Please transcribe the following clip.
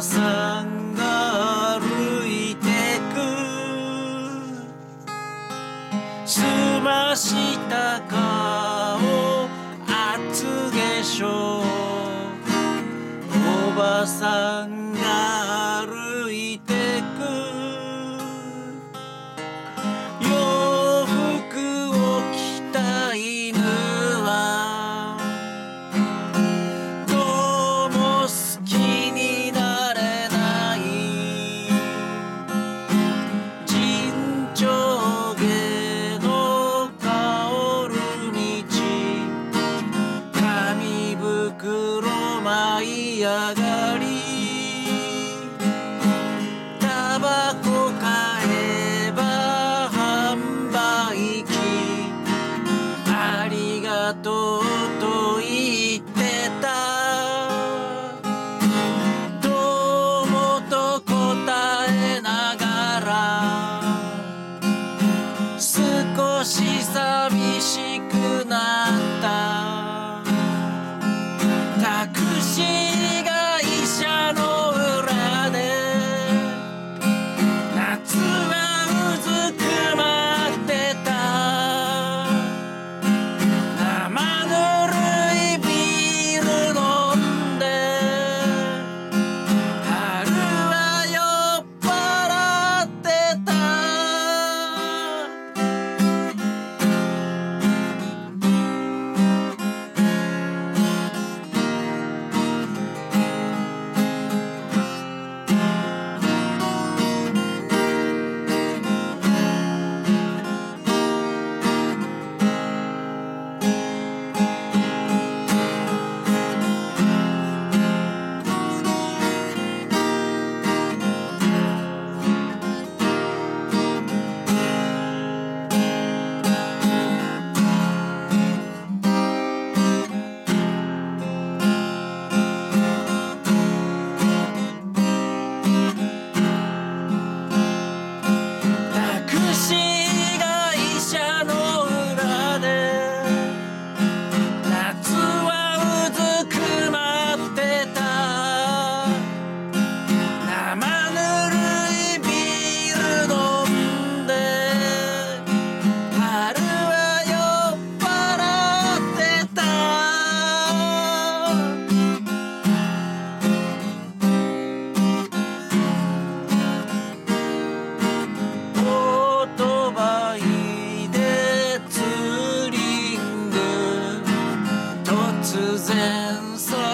さんが歩いてく。すました顔厚化粧おばさんが歩いてく。to Suzanne.